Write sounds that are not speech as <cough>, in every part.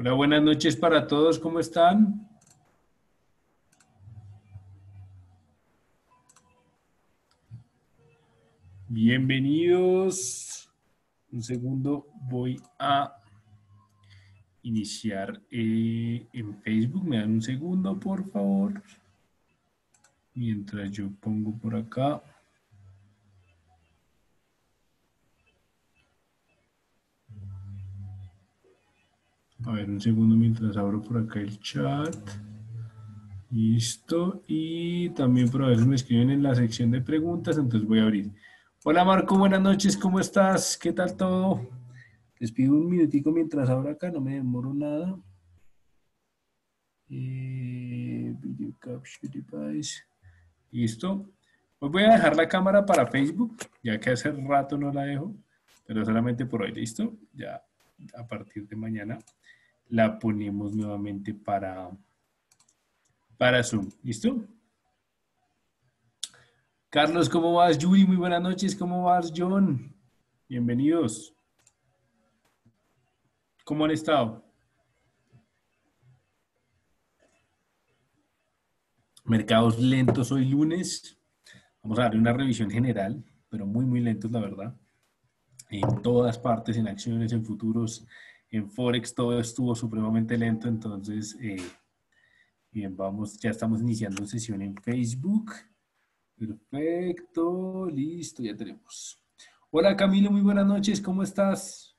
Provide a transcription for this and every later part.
Hola, buenas noches para todos, ¿cómo están? Bienvenidos. Un segundo, voy a iniciar eh, en Facebook. Me dan un segundo, por favor. Mientras yo pongo por acá. A ver, un segundo mientras abro por acá el chat. Listo. Y también por a si me escriben en la sección de preguntas, entonces voy a abrir. Hola Marco, buenas noches, ¿cómo estás? ¿Qué tal todo? Les pido un minutico mientras abro acá, no me demoro nada. Eh, video capture device. Listo. Pues voy a dejar la cámara para Facebook, ya que hace rato no la dejo, pero solamente por hoy, ¿listo? Ya a partir de mañana la ponemos nuevamente para, para Zoom. ¿Listo? Carlos, ¿cómo vas? Yuri, muy buenas noches. ¿Cómo vas, John? Bienvenidos. ¿Cómo han estado? Mercados lentos hoy lunes. Vamos a darle una revisión general, pero muy, muy lentos, la verdad. En todas partes, en acciones, en futuros, en Forex todo estuvo supremamente lento, entonces, eh, bien, vamos, ya estamos iniciando sesión en Facebook. Perfecto, listo, ya tenemos. Hola Camilo, muy buenas noches, ¿cómo estás?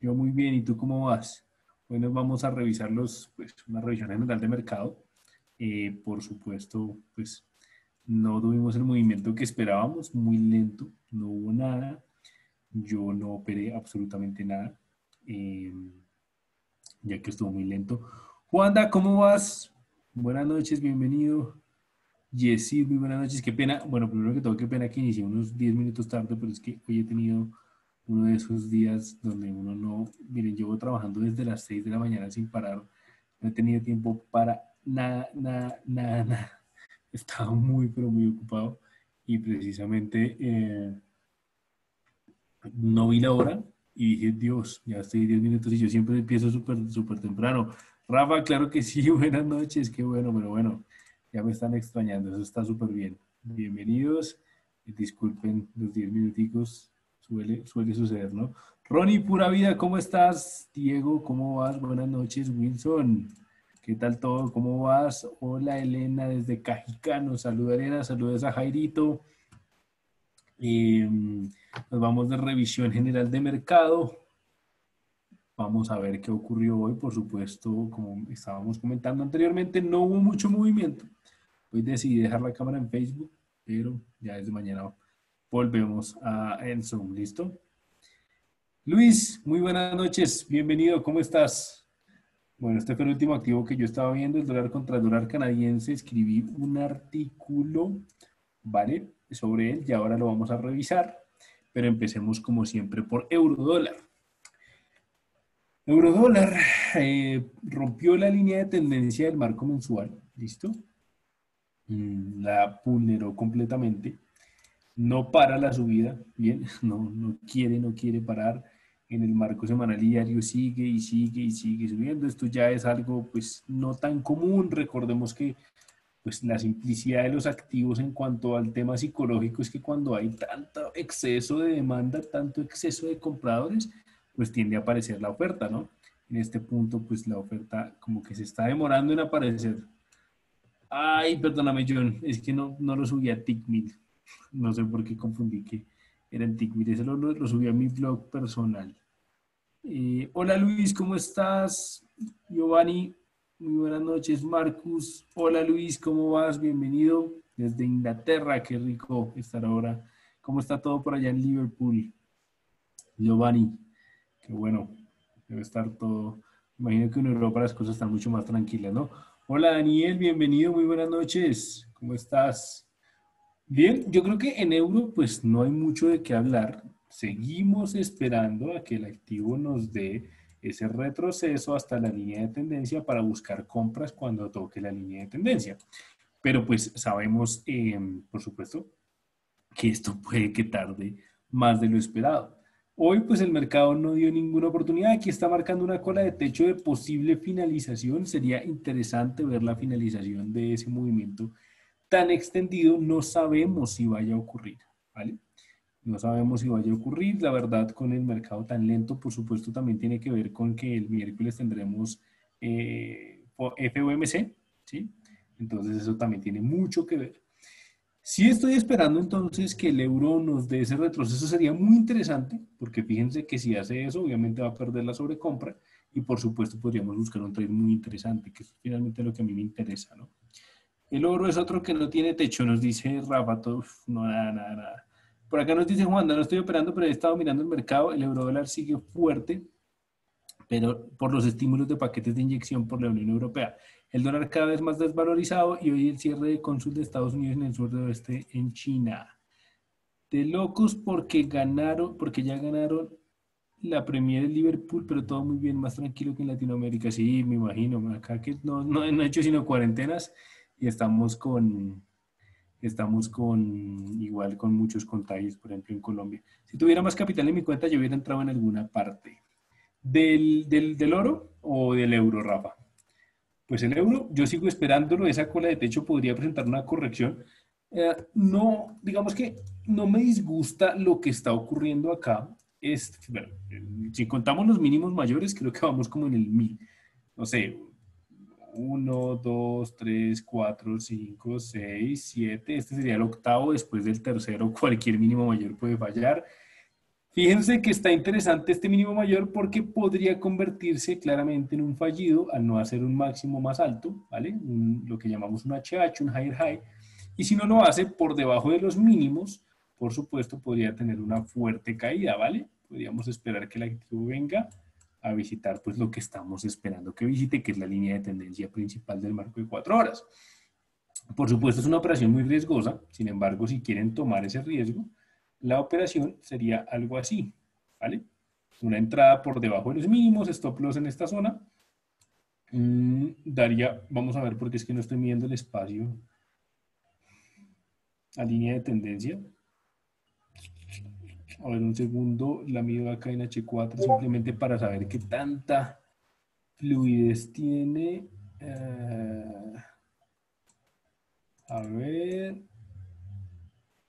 Yo muy bien, ¿y tú cómo vas? Bueno, vamos a revisar los, pues, una revisión general de mercado. Eh, por supuesto, pues no tuvimos el movimiento que esperábamos, muy lento, no hubo nada. Yo no operé absolutamente nada. Em, ya que estuvo muy lento. Juanda, ¿cómo vas? Buenas noches, bienvenido. Jessy, muy buenas noches. Qué pena, bueno, primero que todo, qué pena que inicié unos 10 minutos tarde, pero es que hoy he tenido uno de esos días donde uno no, miren, llevo trabajando desde las 6 de la mañana sin parar, no he tenido tiempo para nada, nada, nada, nada. <laughs> Estaba muy, pero muy ocupado y precisamente eh, no vi la hora, y dije, Dios, ya estoy 10 minutos y yo siempre empiezo súper, súper temprano. Rafa, claro que sí, <laughs> buenas noches, qué bueno, pero bueno, ya me están extrañando, eso está súper bien. Bienvenidos, disculpen los 10 minuticos, suele, suele suceder, ¿no? Ronnie, pura vida, ¿cómo estás? Diego, ¿cómo vas? Buenas noches, Wilson. ¿Qué tal todo? ¿Cómo vas? Hola, Elena, desde Cajicano. Saluda, Elena. Saludos a Jairito. Eh, nos vamos de revisión general de mercado. Vamos a ver qué ocurrió hoy. Por supuesto, como estábamos comentando anteriormente, no hubo mucho movimiento. Hoy decidí dejar la cámara en Facebook, pero ya desde mañana volvemos a en Zoom. ¿Listo? Luis, muy buenas noches. Bienvenido. ¿Cómo estás? Bueno, este fue el último activo que yo estaba viendo, el dólar contra el dólar canadiense. Escribí un artículo, ¿vale? Sobre él y ahora lo vamos a revisar pero empecemos como siempre por eurodólar. Eurodólar eh, rompió la línea de tendencia del marco mensual, ¿listo? Mm, la vulneró completamente. No para la subida, bien, <laughs> no, no quiere, no quiere parar. En el marco semanal diario sigue y sigue y sigue subiendo. Esto ya es algo pues no tan común. Recordemos que pues la simplicidad de los activos en cuanto al tema psicológico es que cuando hay tanto exceso de demanda, tanto exceso de compradores, pues tiende a aparecer la oferta, ¿no? En este punto, pues la oferta como que se está demorando en aparecer. Ay, perdóname, John, es que no, no lo subí a TickMill. No sé por qué confundí que era en TickMill. Ese lo, lo, subí a mi blog personal. Eh, hola Luis, ¿cómo estás? Giovanni, muy buenas noches, Marcus. Hola, Luis, ¿cómo vas? Bienvenido desde Inglaterra. Qué rico estar ahora. ¿Cómo está todo por allá en Liverpool? Giovanni, qué bueno. Debe estar todo. Imagino que en Europa las cosas están mucho más tranquilas, ¿no? Hola, Daniel, bienvenido. Muy buenas noches. ¿Cómo estás? Bien, yo creo que en euro, pues no hay mucho de qué hablar. Seguimos esperando a que el activo nos dé ese retroceso hasta la línea de tendencia para buscar compras cuando toque la línea de tendencia. Pero pues sabemos, em, por supuesto, que esto puede que tarde más de lo esperado. Hoy pues el mercado no dio ninguna oportunidad. Aquí está marcando una cola de techo de posible finalización. Sería interesante ver la finalización de ese movimiento tan extendido. No sabemos si vaya a ocurrir, ¿vale? No sabemos si vaya a ocurrir. La verdad, con el mercado tan lento, por supuesto, también tiene que ver con que el miércoles tendremos eh, FOMC, ¿sí? Entonces eso también tiene mucho que ver. Si estoy esperando entonces que el euro nos dé ese retroceso, sería muy interesante, porque fíjense que si hace eso, obviamente va a perder la sobrecompra y por supuesto podríamos buscar un trade muy interesante, que es finalmente lo que a mí me interesa, ¿no? El oro es otro que no tiene techo, nos dice Rafa, no, nada, nada, nada. Por acá nos dice Juan, no estoy operando, pero he estado mirando el mercado, el euro dólar sigue fuerte, pero por los estímulos de paquetes de inyección por la Unión Europea el dólar cada vez más desvalorizado y hoy el cierre de cónsul de Estados Unidos en el sur de oeste en China. De locos porque ganaron, porque ya ganaron la Premier de Liverpool, pero todo muy bien, más tranquilo que en Latinoamérica. Sí, me imagino. Acá que no, no, no he hecho sino cuarentenas y estamos con, estamos con, igual con muchos contagios, por ejemplo, en Colombia. Si tuviera más capital en mi cuenta, yo hubiera entrado en alguna parte. ¿Del, del, del oro o del euro, Rafa? pues el euro, yo sigo esperándolo, esa cola de techo podría presentar una corrección. Eh, no, digamos que no me disgusta lo que está ocurriendo acá. Es, bueno, si contamos los mínimos mayores, creo que vamos como en el mil. No sé, 1, 2, 3, 4, 5, 6, 7. Este sería el octavo. Después del tercero, <laughs> cualquier mínimo mayor puede fallar. Fíjense que está interesante este mínimo mayor porque podría convertirse claramente en un fallido al no hacer un máximo más alto, ¿vale? lo que llamamos un HH, un higher high. Y si no lo hace por debajo de los mínimos, por supuesto podría tener una fuerte caída, ¿vale? Podríamos esperar que el activo venga a visitar pues lo que estamos esperando que visite, que es la línea de tendencia principal del marco de cuatro horas. Por supuesto es una operación muy riesgosa, sin embargo si quieren tomar ese riesgo, la operación sería algo así, ¿vale? Una entrada por debajo de los mínimos, stop loss en esta zona. Mm, daría, vamos a ver porque es que no estoy midiendo el espacio a línea de tendencia. A ver, un segundo, la mido acá en H4 simplemente para saber qué tanta fluidez tiene. Eh, a ver,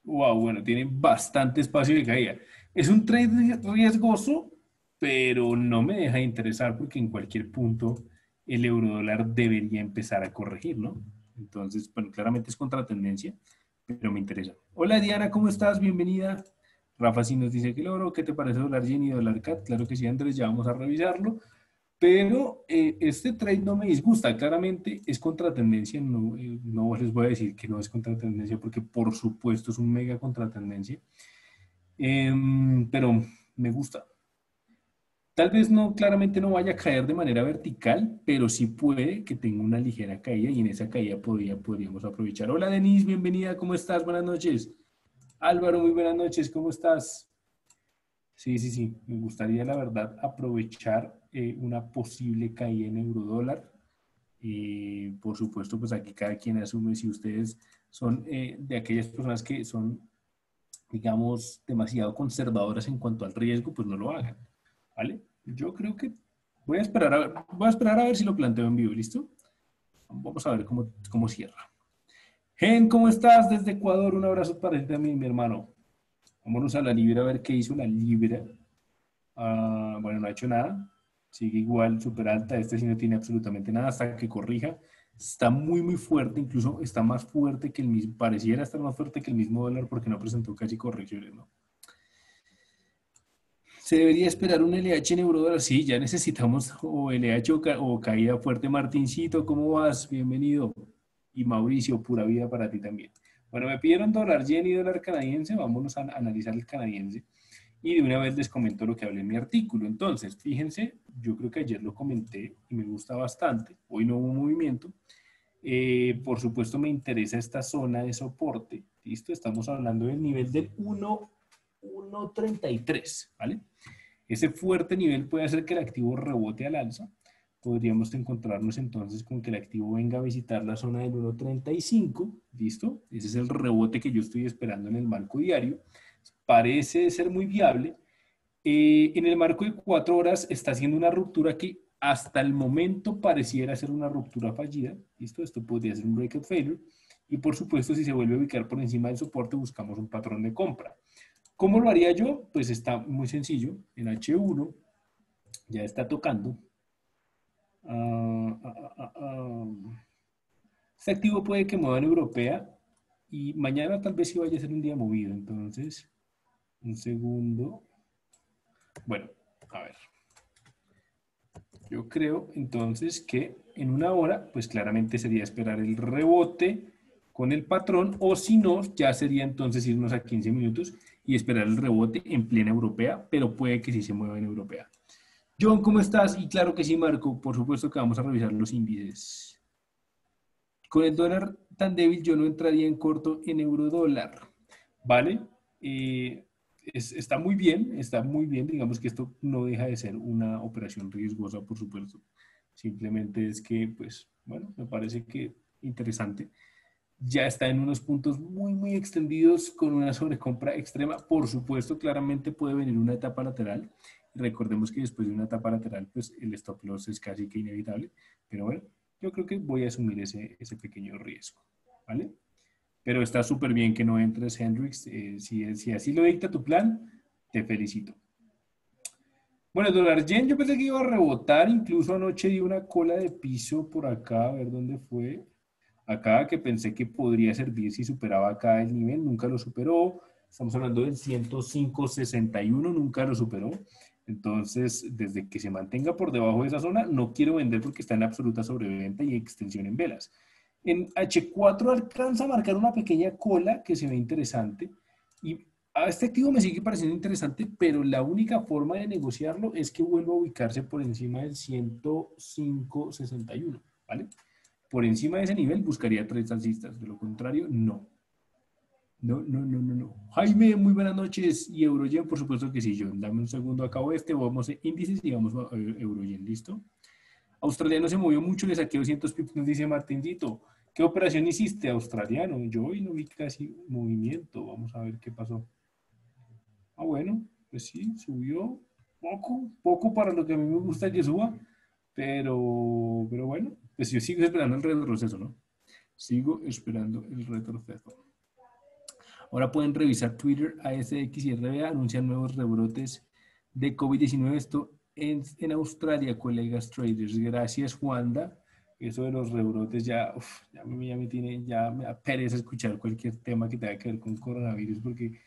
wow, bueno, tiene bastante espacio de caída. Es un trade riesgoso, pero no me deja de interesar porque en cualquier punto el euro dólar debería empezar a corregir, ¿no? Entonces, bueno, claramente es contra tendencia, pero me interesa. Hola Diana, ¿cómo estás? Bienvenida. Rafa sí nos dice que el oro, ¿qué te parece dólar yen y dólar cat? Claro que sí, Andrés, ya vamos a revisarlo. Pero eh, este trade no me disgusta, claramente es contratendencia, no, eh, no les voy a decir que no es contratendencia porque por supuesto es un mega contratendencia, em, pero me gusta. Tal vez no, claramente no vaya a caer de manera vertical, pero sí puede que tenga una ligera caída y en esa caída podría, podríamos aprovechar. Hola Denise, bienvenida, ¿cómo estás? Buenas noches. Álvaro, muy buenas noches, ¿cómo estás? Sí, sí, sí, me gustaría la verdad aprovechar eh, una posible caída en eurodólar. Y por supuesto, pues aquí cada quien asume si ustedes son eh, de aquellas personas que son, digamos, demasiado conservadoras en cuanto al riesgo, pues no lo hagan. ¿Vale? Yo creo que voy a esperar a ver, voy a, esperar a ver si lo planteo en vivo, ¿listo? Vamos a ver cómo, cómo cierra. Gen, ¿cómo estás? Desde Ecuador, un abrazo para ti también, mi hermano. Vámonos a la libra a ver qué hizo la libra. Ah, bueno, no ha hecho nada sigue igual, súper alta. Este sí no tiene absolutamente nada hasta que corrija. Está muy, muy fuerte, incluso está más fuerte que el mismo, pareciera estar más fuerte que el mismo dólar porque no presentó casi correcciones, ¿no? ¿Se debería esperar un LH en eurodólar? Sí, ya necesitamos o LH o, caída fuerte. Martincito, ¿cómo vas? Bienvenido. Y Mauricio, pura vida para ti también. Bueno, me pidieron dólar yen y dólar canadiense. Vámonos a analizar el canadiense y de una vez les comento lo que hablé en mi artículo. Entonces, fíjense, yo creo que ayer lo comenté y me gusta bastante. Hoy no hubo movimiento. Eh, por supuesto, me interesa esta zona de soporte. ¿Listo? Estamos hablando del nivel del 1.33, ¿vale? Ese fuerte nivel puede hacer que el activo rebote al alza. Podríamos encontrarnos entonces con que el activo venga a visitar la zona del 1.35, ¿listo? Ese es el rebote que yo estoy esperando en el marco diario parece ser muy viable. Eh, en el marco de cuatro horas está haciendo una ruptura que hasta el momento pareciera ser una ruptura fallida. ¿Listo? Esto podría ser un breakout failure. Y por supuesto, si se vuelve a ubicar por encima del soporte, buscamos un patrón de compra. ¿Cómo lo haría yo? Pues está muy sencillo. En H1 ya está tocando. Ah, ah, ah, este activo puede que mueva en europea y mañana tal vez sí vaya a ser un día movido. Entonces, un segundo. Bueno, a ver. Yo creo entonces que en una hora, pues claramente sería esperar el rebote con el patrón o si no, ya sería entonces irnos a 15 minutos y esperar el rebote en plena europea, pero puede que sí se mueva en europea. John, ¿cómo estás? Y claro que sí, Marco, por supuesto que vamos a revisar los índices. Con el dólar tan débil yo no entraría en corto en euro dólar, ¿vale? Eh, está muy bien, está muy bien, digamos que esto no deja de ser una operación riesgosa, por supuesto. Simplemente es que, pues, bueno, me parece que interesante. Ya está en unos puntos muy, muy extendidos con una sobrecompra extrema. Por supuesto, claramente puede venir una etapa lateral. Recordemos que después de una etapa lateral, pues el stop loss es casi que inevitable. Pero bueno, yo creo que voy a asumir ese, ese pequeño riesgo, ¿vale? Pero está súper bien que no entres, Hendrix. Eh, si, si, así lo dicta tu plan, te felicito. Bueno, el dólar yen, yo pensé que iba a rebotar. Incluso anoche di una cola de piso por acá, a ver dónde fue. Acá, que pensé que podría servir si superaba acá el nivel. Nunca lo superó. Estamos hablando del 105.61, nunca lo superó. Entonces, desde que se mantenga por debajo de esa zona, no quiero vender porque está en absoluta sobreventa y extensión en velas. En H4 alcanza a marcar una pequeña cola que se ve interesante y a este activo me sigue pareciendo interesante, pero la única forma de negociarlo es que vuelva a ubicarse por encima del 105.61, ¿vale? Por encima de ese nivel buscaría tres alcistas, de lo contrario, no. No, no, no, no, no. Jaime, muy buenas noches. Y Euroyen, por supuesto que sí, John. Dame un segundo, acabo este, vamos a índices y vamos a Euroyen, ¿listo? Australiano se movió mucho, le saqué 200 pips, nos dice Martincito. ¿Qué operación hiciste, australiano? Yo hoy no vi casi movimiento. Vamos a ver qué pasó. Ah, bueno, pues sí, subió poco, poco para lo que a mí me gusta que suba, pero, pero bueno, pues yo sigo esperando el retroceso, ¿no? Sigo esperando el retroceso. Ahora pueden revisar Twitter, ASX y RBA, anuncian nuevos rebrotes de COVID-19. Esto en, en, Australia, colegas traders. Gracias, Wanda. Eso de los rebrotes ya, ya, me, ya, me, tiene, ya me pereza escuchar cualquier tema que tenga que ver con coronavirus porque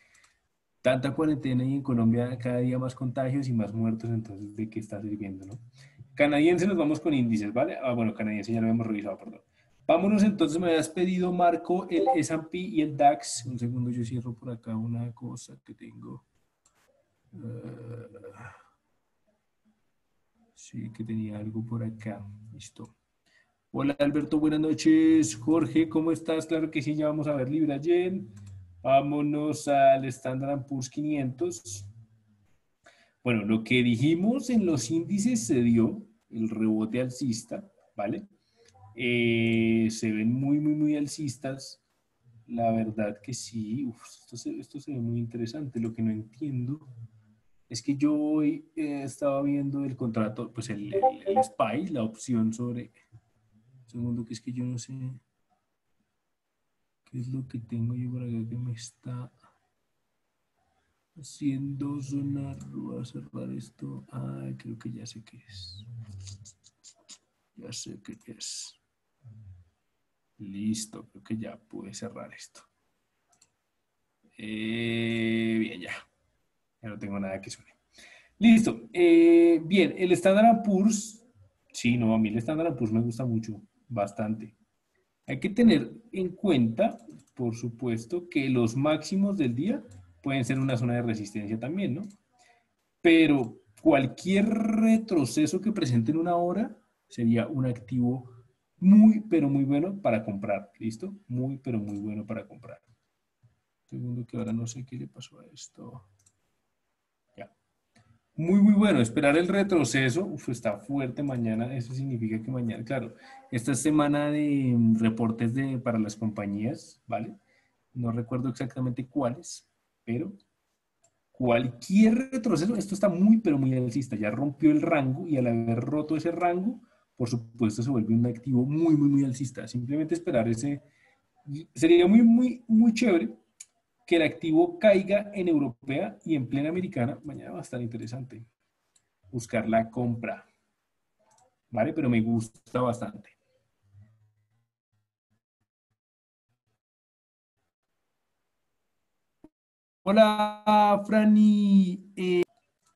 tanta cuarentena y en Colombia cada día más contagios y más muertos, entonces, ¿de qué está sirviendo, no? Canadiense nos vamos con índices, ¿vale? Ah, bueno, canadiense ya lo hemos revisado, perdón. Vámonos entonces, me habías pedido, Marco, el S&P y el DAX. Un segundo, yo cierro por acá una cosa que tengo. Uh, sí, que tenía algo por acá. Listo. Hola, Alberto, buenas noches. Jorge, ¿cómo estás? Claro que sí, ya vamos a ver Libra Yen. Vámonos al Standard Poor's 500. Bueno, lo que dijimos en los índices se dio, el rebote alcista, ¿vale? Eh, se ven muy, muy, muy alcistas. La verdad que sí, esto, se, esto, se, ve muy interesante. Lo que no entiendo es que yo hoy eh, estaba viendo el contrato, pues el, el, SPY, la opción sobre... segundo, que es que yo no sé qué es lo que tengo yo por acá que me está haciendo sonar. Voy a cerrar esto. Ah, creo que ya sé qué es. Ya sé qué es. Listo, creo que ya pude cerrar esto. Eh, bien, ya. Ya no tengo nada que suene. Listo. Eh, bien, el Standard Poor's, sí, no, a mí el Standard Poor's me gusta mucho, bastante. Hay que tener en cuenta, por supuesto, que los máximos del día pueden ser una zona de resistencia también, ¿no? Pero cualquier retroceso que presente en una hora sería un activo muy, pero muy bueno para comprar. ¿Listo? Muy, pero muy bueno para comprar. Segundo que ahora no sé qué le pasó a esto. Ya. Muy, muy bueno. Esperar el retroceso. Uf, está fuerte mañana. Eso significa que mañana, claro, esta semana de mm, reportes de, para las compañías, ¿vale? No recuerdo exactamente cuáles, pero Cualquier retroceso, esto está muy, pero muy alcista, ya rompió el rango y al haber roto ese rango, por supuesto se vuelve un activo muy, muy, muy alcista. Simplemente esperar ese, sería muy, muy, muy chévere que el activo caiga en europea y en plena americana. Mañana va a estar interesante buscar la compra. ¿Vale? Pero me gusta bastante. Hola, Franny. Eh,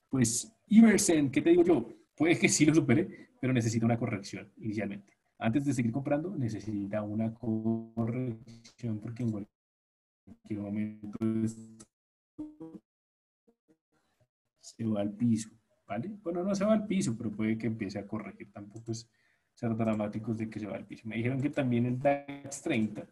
pues, Iversen, ¿qué te digo yo? Puede que sí lo supere, pero necesita una corrección inicialmente. Antes de seguir comprando, necesita una corrección porque en cualquier momento se va al piso, ¿vale? Bueno, no se va al piso, pero puede que empiece a corregir. Tampoco es ser dramáticos de que se va al piso. Me dijeron que también el DAX 30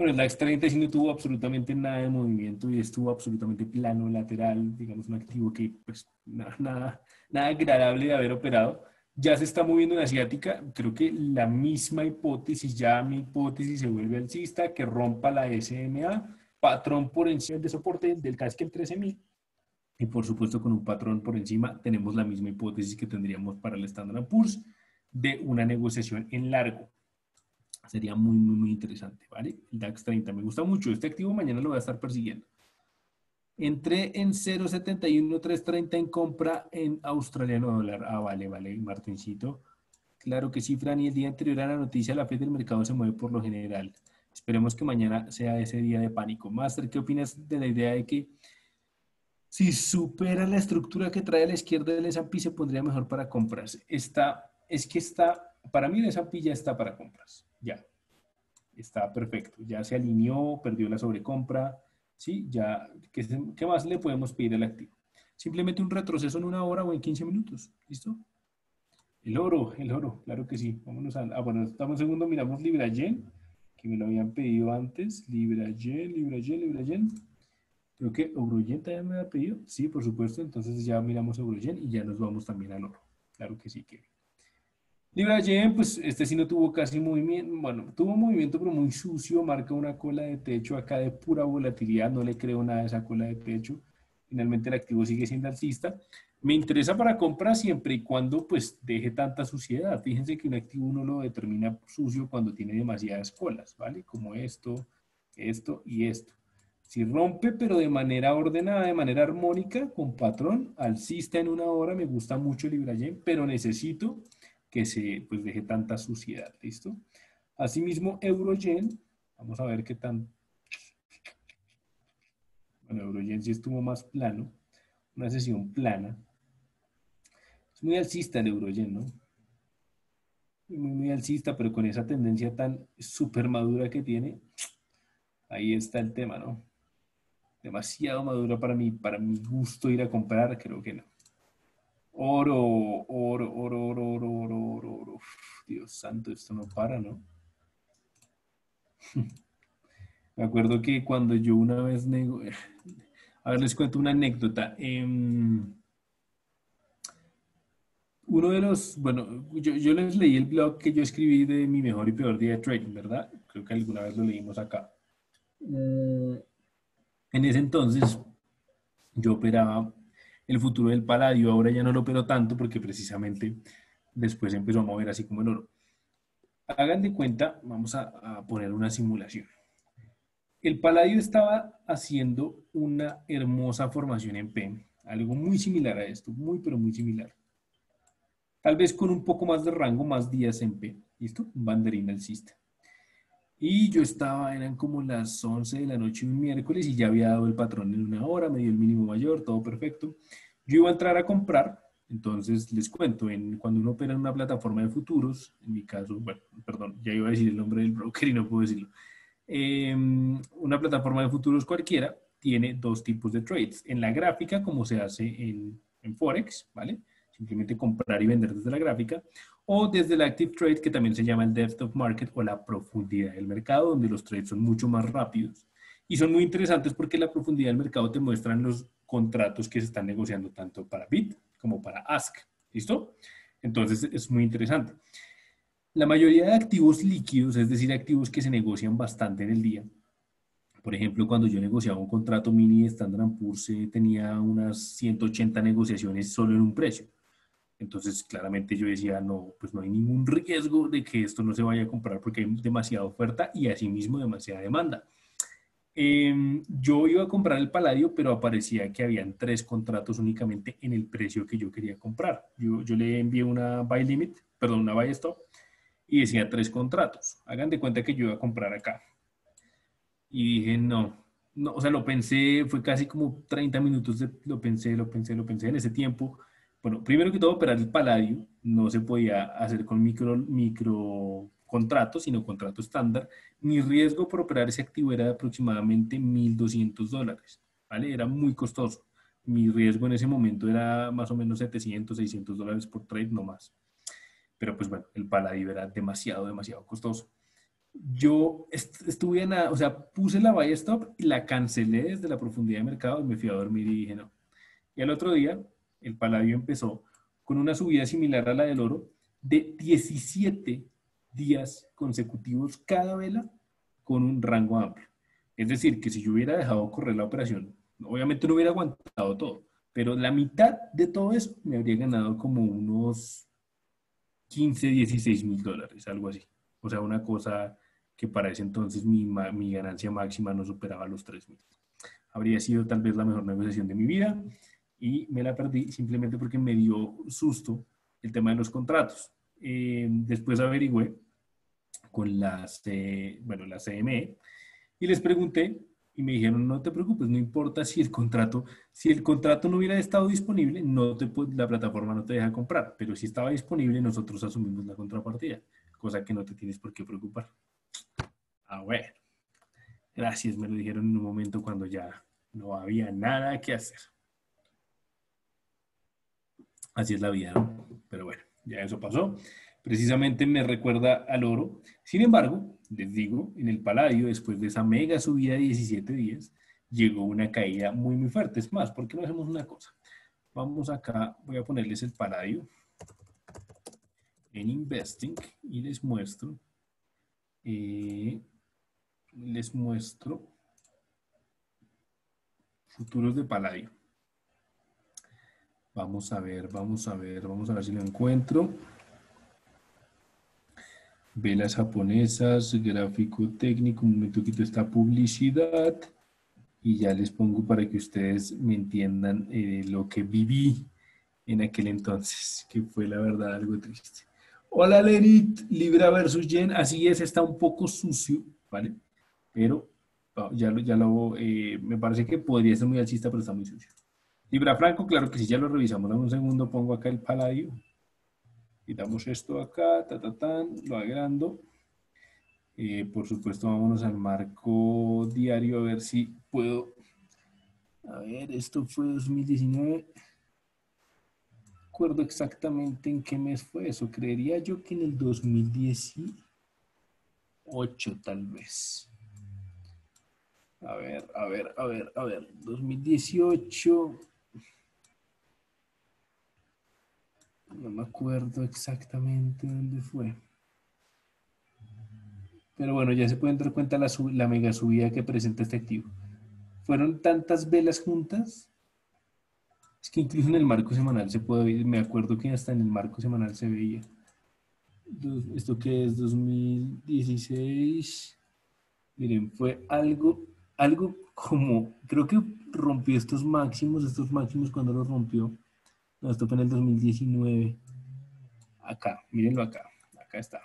bueno, el DAX 30 sí no tuvo absolutamente nada de movimiento y estuvo absolutamente plano, lateral, digamos un activo que pues nada, nada, nada agradable de haber operado. Ya se está moviendo en asiática, creo que la misma hipótesis, ya mi hipótesis se vuelve alcista, que rompa la SMA, patrón por encima de soporte del casque el 13.000 y por supuesto con un patrón por encima tenemos la misma hipótesis que tendríamos para el Standard Poor's de una negociación en largo. Sería muy, muy, muy interesante, ¿vale? El DAX 30 me gusta mucho. Este activo mañana lo voy a estar persiguiendo. Entré en 0.71.330 en compra en australiano dólar. Ah, vale, vale, Martincito. Claro que sí, Fran, y el día anterior a la noticia, la fe del mercado se mueve por lo general. Esperemos que mañana sea ese día de pánico. Master, ¿qué opinas de la idea de que si supera la estructura que trae a la izquierda del S&P se pondría mejor para compras? Está, es que está, para mí el S&P ya está para compras ya, está perfecto, ya se alineó, perdió la sobrecompra, ¿sí? Ya, ¿qué, ¿qué, más le podemos pedir al activo? Simplemente un retroceso en una hora o en 15 minutos, ¿listo? El oro, el oro, claro que sí. Vámonos a, ah, bueno, estamos un segundo, miramos Libra Yen, que me lo habían pedido antes, Libra Yen, Libra Yen, Libra Yen. Creo que Euroyen también me ha pedido, sí, por supuesto, entonces ya miramos Euroyen y ya nos vamos también al oro. Claro que sí, que Libra Yen, pues este sí no tuvo casi movimiento, bueno, tuvo movimiento pero muy sucio, marca una cola de techo acá de pura volatilidad, no le creo nada a esa cola de techo. Finalmente el activo sigue siendo alcista. Me interesa para compra siempre y cuando pues deje tanta suciedad. Fíjense que un activo uno lo determina sucio cuando tiene demasiadas colas, ¿vale? Como esto, esto y esto. Si rompe, pero de manera ordenada, de manera armónica, con patrón, alcista en una hora, me gusta mucho Libra Yen, pero necesito que se pues, deje tanta suciedad, ¿listo? Asimismo, Euroyen, vamos a ver qué tan... Bueno, Euroyen sí estuvo más plano, una sesión plana. Es muy alcista el Euroyen, ¿no? Muy, muy alcista, pero con esa tendencia tan súper madura que tiene, ahí está el tema, ¿no? Demasiado madura para mí, para mi gusto ir a comprar, creo que no. Oro, oro, oro, oro, oro, oro, oro, oro. Dios santo, esto no para, ¿no? <laughs> Me acuerdo que cuando yo una vez nego... <laughs> A ver, les cuento una anécdota. Em, uno de los, bueno, yo, yo, les leí el blog que yo escribí de mi mejor y peor día de trading, ¿verdad? Creo que alguna vez lo leímos acá. Mm, en ese entonces, yo operaba el futuro del paladio. Ahora ya no lo opero tanto porque precisamente después empezó a mover así como el oro. Hagan de cuenta, vamos a, poner una simulación. El paladio estaba haciendo una hermosa formación en P, algo muy similar a esto, muy pero muy similar. Tal vez con un poco más de rango, más días en P. ¿Listo? Un banderín alcista. Y yo estaba, eran como las 11 de la noche un miércoles y ya había dado el patrón en una hora, me dio el mínimo mayor, todo perfecto. Yo iba a entrar a comprar, entonces les cuento, en, cuando uno opera en una plataforma de futuros, en mi caso, bueno, perdón, ya iba a decir el nombre del broker y no puedo decirlo. Em, una plataforma de futuros cualquiera tiene dos tipos de trades. En la gráfica, como se hace en, en Forex, ¿vale? Simplemente comprar y vender desde la gráfica o desde el Active Trade, que también se llama el Depth of Market o la profundidad del mercado, donde los trades son mucho más rápidos y son muy interesantes porque la profundidad del mercado te muestran los contratos que se están negociando tanto para BIT como para ASK. ¿Listo? Entonces es muy interesante. La mayoría de activos líquidos, es decir, activos que se negocian bastante en el día, Por ejemplo, cuando yo negociaba un contrato mini de Standard Poor's, eh, tenía unas 180 negociaciones solo en un precio. Entonces, claramente yo decía, no, pues no hay ningún riesgo de que esto no se vaya a comprar porque hay demasiada oferta y asimismo demasiada demanda. Em, yo iba a comprar el Paladio, pero aparecía que habían tres contratos únicamente en el precio que yo quería comprar. Yo, yo le envié una buy limit, perdón, una buy stop, y decía tres contratos. Hagan de cuenta que yo iba a comprar acá. Y dije, no, no, o sea, lo pensé, fue casi como 30 minutos, de, lo pensé, lo pensé, lo pensé en ese tiempo. Bueno, primero que todo, operar el Paladio no se podía hacer con micro, micro contrato, sino contrato estándar, mi riesgo por operar ese activo era de aproximadamente 1.200 dólares, ¿vale? Era muy costoso. Mi riesgo en ese momento era más o menos 700, 600 dólares por trade, no más. Pero pues bueno, el Palladio era demasiado, demasiado costoso. Yo estuve en, o sea, puse la buy stop y la cancelé desde la profundidad de mercado y me fui a dormir y dije no. Y al otro día, el Palladio empezó con una subida similar a la del oro de 17 días consecutivos cada vela con un rango amplio. Es decir, que si yo hubiera dejado correr la operación, obviamente no hubiera aguantado todo, pero la mitad de todo eso me habría ganado como unos 15, 16 mil dólares, algo así. O sea, una cosa que para ese entonces mi, mi ganancia máxima no superaba los 3 mil. Habría sido tal vez la mejor negociación de mi vida y me la perdí simplemente porque me dio susto el tema de los contratos. Eh, después averigüé con las, bueno, la CME y les pregunté y me dijeron, no te preocupes, no importa si el contrato, si el contrato no hubiera estado disponible, no te, la plataforma no te deja comprar, pero si estaba disponible, nosotros asumimos la contrapartida, cosa que no te tienes por qué preocupar. Ah, bueno. Gracias, me lo dijeron en un momento cuando ya no había nada que hacer. Así es la vida, ¿no? Pero bueno ya eso pasó. Precisamente me recuerda al oro. Sin embargo, les digo, en el Paladio, después de esa mega subida de 17 días, llegó una caída muy, muy fuerte. Es más, ¿por qué no hacemos una cosa? Vamos acá, voy a ponerles el Paladio en Investing y les muestro, eh, les muestro futuros de Paladio. Vamos a ver, vamos a ver, vamos a ver si lo encuentro. Velas japonesas, gráfico técnico, un momento quito esta publicidad y ya les pongo para que ustedes me entiendan eh, lo que viví en aquel entonces, que fue la verdad algo triste. Hola Lenit, Libra versus Yen, así es, está un poco sucio, ¿vale? Pero ya lo, ya lo, eh, me parece que podría ser muy alcista, pero está muy sucio. Libra Franco, claro que si ya lo revisamos. Dame un segundo, pongo acá el paladio. Quitamos esto acá, ta, ta, tan, lo agrando. Eh, por supuesto, vámonos al marco diario a ver si puedo. A ver, esto fue 2019. No acuerdo exactamente en qué mes fue eso. Creería yo que en el 2018, tal vez. A ver, a ver, a ver, a ver. 2018. No me acuerdo exactamente dónde fue. Pero bueno, ya se pueden dar cuenta la, la mega subida que presenta este activo. Fueron tantas velas juntas. Es que incluso en el marco semanal se puede ver. Me acuerdo que hasta en el marco semanal se veía. Esto que es 2016. Miren, fue algo, algo como, creo que rompió estos máximos, estos máximos cuando los rompió no, esto en el 2019. Acá, mírenlo acá. Acá está.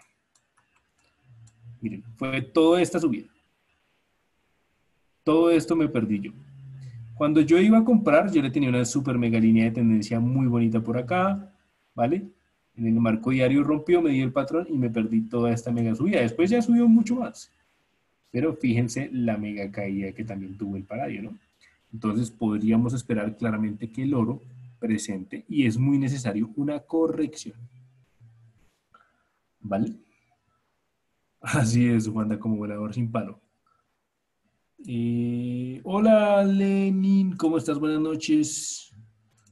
Miren, fue toda esta subida. Todo esto me perdí yo. Cuando yo iba a comprar, yo le tenía una super mega línea de tendencia muy bonita por acá, ¿vale? En el marco diario rompió, me dio el patrón y me perdí toda esta mega subida. Después ya subió mucho más. Pero fíjense la mega caída que también tuvo el paradio, ¿no? Entonces podríamos esperar claramente que el oro presente y es muy necesario una corrección. ¿Vale? <laughs> Así es, Wanda, como volador sin palo. Eh, hola, Lenin, ¿cómo estás? Buenas noches.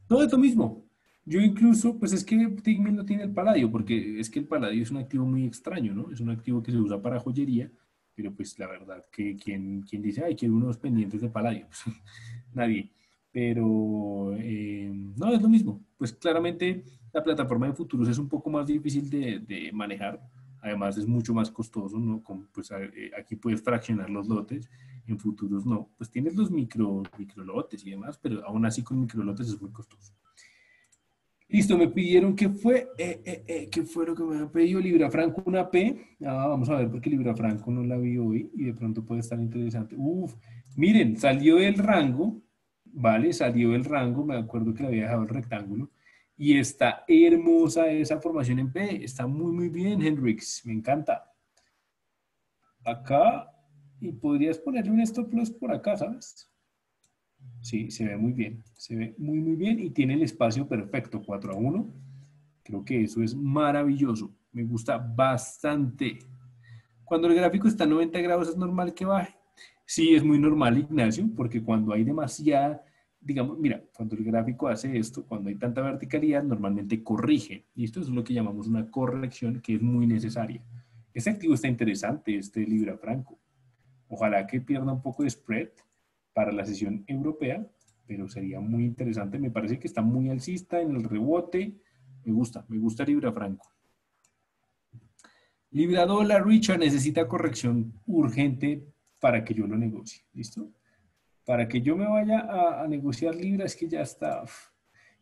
No, esto mismo. Yo incluso, pues es que Tigmin no tiene el paladio, porque es que el paladio es un activo muy extraño, ¿no? Es un activo que se usa para joyería, Pero pues la verdad que quien, dice, ay, quiero unos pendientes de Paladio, <laughs> nadie. Pero eh, no, es lo mismo. Pues claramente la plataforma de futuros es un poco más difícil de, manejar. Además es mucho más costoso, ¿no? pues eh, aquí puedes fraccionar los lotes, en futuros no. Pues tienes los micro, micro lotes y demás, pero aún así con micro lotes es muy costoso. Listo, me pidieron que fue, eh, ¿qué fue lo que me ha pedido Libra Franco? Una P. Ah, vamos a ver porque Libra Franco no la vi hoy y de pronto puede estar interesante. Uf, miren, salió el rango, ¿vale? Salió el rango, me acuerdo que le había dejado el rectángulo. Y está hermosa esa formación en P. Está muy, muy bien, Hendrix. Me encanta. Acá, y podrías ponerle un stop loss por acá, ¿sabes? Sí, se ve muy bien, se ve muy, muy bien y tiene el espacio perfecto, 4 a 1. Creo que eso es maravilloso, me gusta bastante. Cuando el gráfico está a 90 grados es normal que baje. Sí, es muy normal, Ignacio, porque cuando hay demasiada, digamos, mira, cuando el gráfico hace esto, cuando hay tanta verticalidad, normalmente corrige. Y esto es lo que llamamos una corrección que es muy necesaria. Este activo está interesante, este Libra Franco. Ojalá que pierda un poco de spread para la sesión europea, pero sería muy interesante. Me parece que está muy alcista en el rebote. Me gusta, me gusta Libra Franco. Libra dólar, Richard, necesita corrección urgente para que yo lo negocie. ¿Listo? Para que yo me vaya a, negociar Libra es que ya está.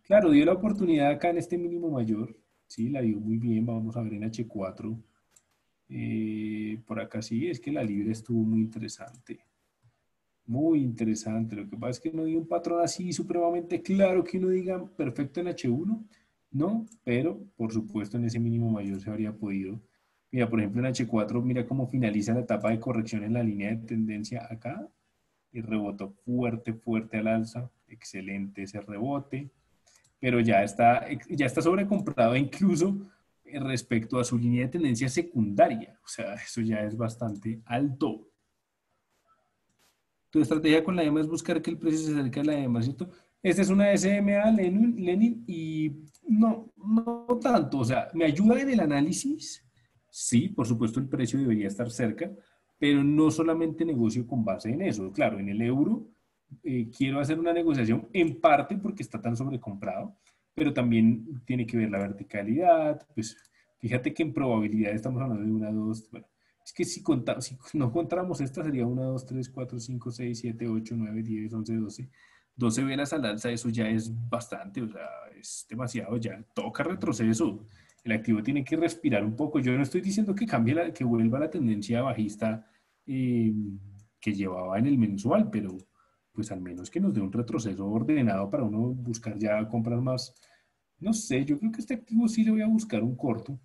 Claro, dio la oportunidad acá en este mínimo mayor. Sí, la dio muy bien. Vamos a ver en H4. Eh, por acá sí, es que la Libra estuvo muy interesante. Muy interesante. Lo que pasa es que no dio un patrón así supremamente claro que uno diga perfecto en H1. No, pero por supuesto en ese mínimo mayor se habría podido. Mira, por ejemplo en H4, mira cómo finaliza la etapa de corrección en la línea de tendencia acá. Y rebotó fuerte, fuerte al alza. Excelente ese rebote. Pero ya está, ya está sobrecomprado incluso respecto a su línea de tendencia secundaria. O sea, eso ya es bastante alto. Tu estrategia con la EMA es buscar que el precio se acerque a la EMA, ¿cierto? Esta es una SMA, Lenin, Lenin, y no, no tanto. O sea, ¿me ayuda en el análisis? Sí, por supuesto el precio debería estar cerca, pero no solamente negocio con base en eso. Claro, en el euro eh, quiero hacer una negociación en parte porque está tan sobrecomprado, pero también tiene que ver la verticalidad. Pues fíjate que en probabilidad estamos hablando de una, dos, bueno, es que si, si no contáramos esta, sería 1, 2, 3, 4, 5, 6, 7, 8, 9, 10, 11, 12. 12 velas al alza, eso ya es bastante, o sea, es demasiado, ya toca retroceso. El activo tiene que respirar un poco. Yo no estoy diciendo que cambie, la, que vuelva la tendencia bajista eh, que llevaba en el mensual, pero pues al menos que nos dé un retroceso ordenado para uno buscar ya comprar más. No sé, yo creo que este activo sí le voy a buscar un corto.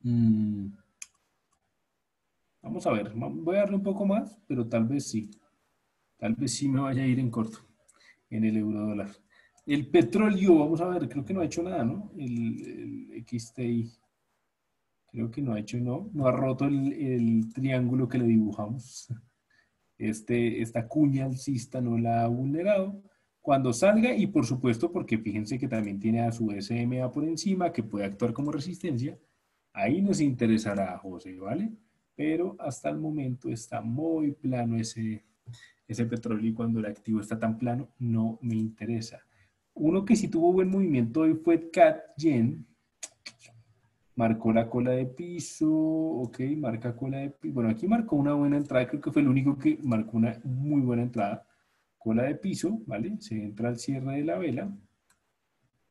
Mm. Vamos a ver, voy a darle un poco más, pero tal vez sí. Tal vez sí me vaya a ir en corto en el euro dólar. El petróleo, vamos a ver, creo que no ha hecho nada, ¿no? El, XTI. Creo que no ha hecho, no. No ha roto el, triángulo que le dibujamos. Este, esta cuña alcista no la ha vulnerado. Cuando salga, y por supuesto, porque fíjense que también tiene a su SMA por encima, que puede actuar como resistencia, ahí nos interesará, José, ¿vale? pero hasta el momento está muy plano ese, ese petróleo y cuando el activo está tan plano no me interesa. Uno que sí tuvo buen movimiento hoy fue Yen. Marcó la cola de piso, ok, marca cola de piso. Bueno, aquí marcó una buena entrada, creo que fue el único que marcó una muy buena entrada. Cola de piso, ¿vale? Se entra al cierre de la vela.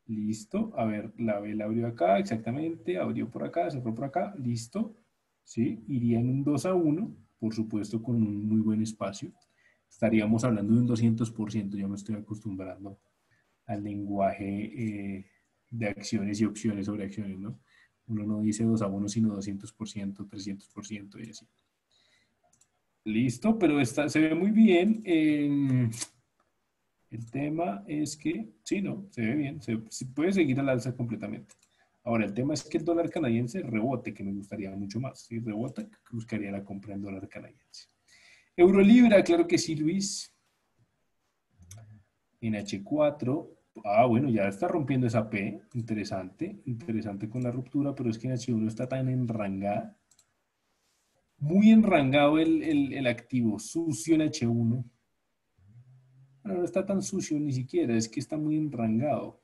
Listo. A ver, la vela abrió acá, exactamente. Abrió por acá, cerró por acá. Listo. ¿sí? Iría en un 2 a 1, por supuesto con un muy buen espacio. Estaríamos hablando de un 200%, ya me estoy acostumbrando al lenguaje eh, de acciones y opciones sobre acciones, ¿no? Uno no dice 2 a 1, sino 200%, 300% y así. Listo, pero está, se ve muy bien. el tema es que, sí, no, se ve bien, se puede seguir al alza completamente. Ahora, el tema es que el dólar canadiense rebote, que me gustaría mucho más. Si rebota, buscaría la compra en dólar canadiense. Euro libra, claro que sí, Luis. En H4, ah, bueno, ya está rompiendo esa P. Interesante, interesante con la ruptura, pero es que en H1 está tan enrangada. muy enrangado el, activo, sucio en H1. Bueno, no está tan sucio ni siquiera, es que está muy enrangado.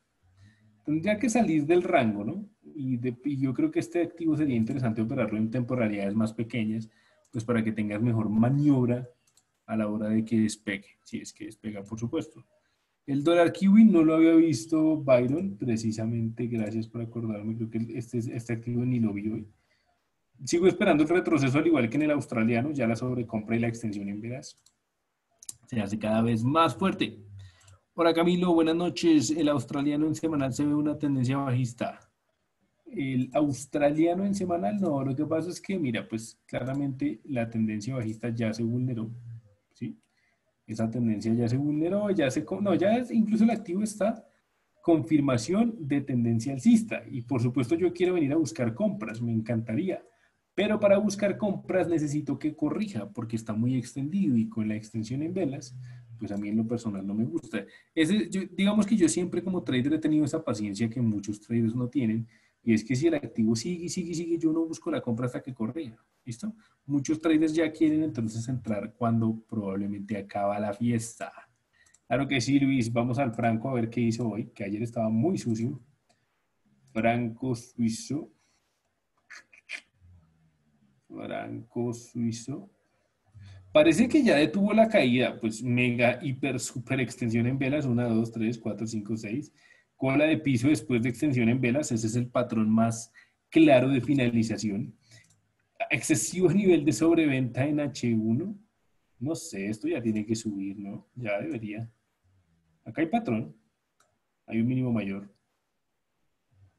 Tendría que salir del rango, ¿no? Y, yo creo que este activo sería interesante operarlo en temporalidades más pequeñas, pues para que tengas mejor maniobra a la hora de que despegue, si es que despega, por supuesto. El dólar kiwi no lo había visto Byron, precisamente, gracias por acordarme, creo que este, este activo ni lo vi hoy. Sigo esperando el retroceso al igual que en el australiano, ya la sobrecompra y la extensión en veras se hace cada vez más fuerte. Hola Camilo, buenas noches. El australiano en semanal se ve una tendencia bajista. El australiano en semanal no, lo que pasa es que, mira, pues claramente la tendencia bajista ya se vulneró. Esa tendencia ya se vulneró, ya se, no, ya es, incluso el activo está confirmación de tendencia alcista y por supuesto yo quiero venir a buscar compras, me encantaría, pero para buscar compras necesito que corrija porque está muy extendido y con la extensión en velas, pues a mí en lo personal no me gusta. Ese, digamos que yo siempre como trader he tenido esa paciencia que muchos traders no tienen y es que si el activo sigue sigue sigue, yo no busco la compra hasta que corrija. ¿Listo? Muchos traders ya quieren entonces entrar cuando probablemente acaba la fiesta. Claro que sí, Luis. Vamos al franco a ver qué hizo hoy, que ayer estaba muy sucio. Franco suizo. Franco suizo. Parece que ya detuvo la caída, pues mega, hiper, super extensión en velas, 1, 2, 3, 4, 5, 6. Cola de piso después de extensión en velas, ese es el patrón más claro de finalización. Excesivo nivel de sobreventa en H1. No sé, esto ya tiene que subir, ¿no? Ya debería. Acá hay patrón. Hay un mínimo mayor.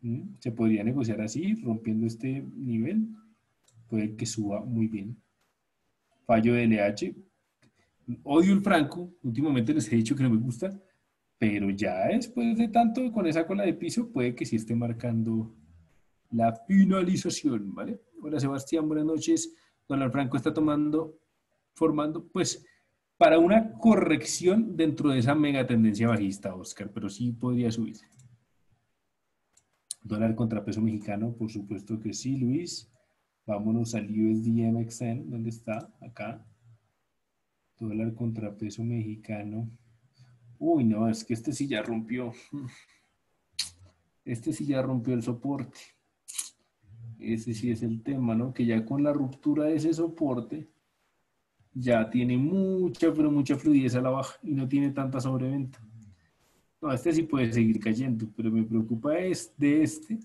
¿Mm? Se podría negociar así, rompiendo este nivel puede que suba muy bien. Fallo de LH. Odio el franco, últimamente les he dicho que no me gusta, pero ya después de tanto con esa cola de piso, puede que sí esté marcando la finalización, ¿vale? Hola Sebastián, buenas noches. Don Franco está tomando, formando, pues, para una corrección dentro de esa mega tendencia bajista, Oscar, pero sí podría subirse. Dólar contra peso mexicano, por supuesto que sí, Luis. Vámonos al USDMXN, ¿dónde está? Acá. Dólar contrapeso mexicano. Uy, no, es que este sí ya rompió. Este sí ya rompió el soporte. Ese sí es el tema, ¿no? Que ya con la ruptura de ese soporte, ya tiene mucha, pero mucha fluidez a la baja y no tiene tanta sobreventa. No, este sí puede seguir cayendo, pero me preocupa de este